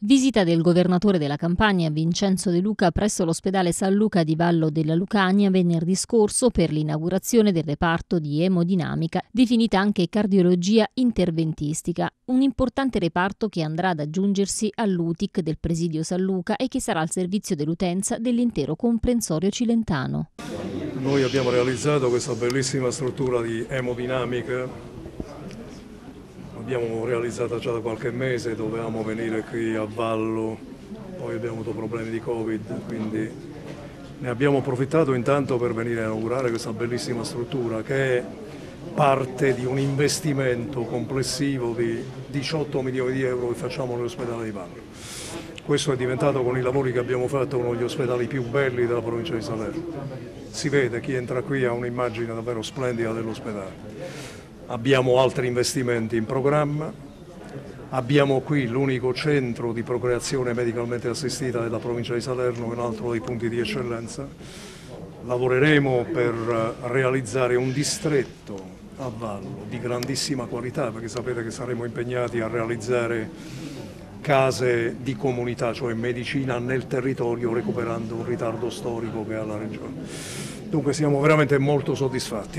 Visita del governatore della Campania Vincenzo De Luca presso l'ospedale San Luca di Vallo della Lucania venerdì scorso per l'inaugurazione del reparto di emodinamica, definita anche cardiologia interventistica, un importante reparto che andrà ad aggiungersi all'UTIC del Presidio San Luca e che sarà al servizio dell'utenza dell'intero comprensorio cilentano. Noi abbiamo realizzato questa bellissima struttura di emodinamica l'abbiamo realizzata già da qualche mese, dovevamo venire qui a Vallo, poi abbiamo avuto problemi di Covid, quindi ne abbiamo approfittato intanto per venire a inaugurare questa bellissima struttura che è parte di un investimento complessivo di 18 milioni di euro che facciamo nell'ospedale di Vallo. Questo è diventato con i lavori che abbiamo fatto uno degli ospedali più belli della provincia di Salerno. Si vede, chi entra qui ha un'immagine davvero splendida dell'ospedale abbiamo altri investimenti in programma, abbiamo qui l'unico centro di procreazione medicalmente assistita della provincia di Salerno, un altro dei punti di eccellenza. Lavoreremo per realizzare un distretto a Vallo di grandissima qualità, perché sapete che saremo impegnati a realizzare case di comunità, cioè medicina nel territorio, recuperando un ritardo storico che ha la Regione. Dunque siamo veramente molto soddisfatti.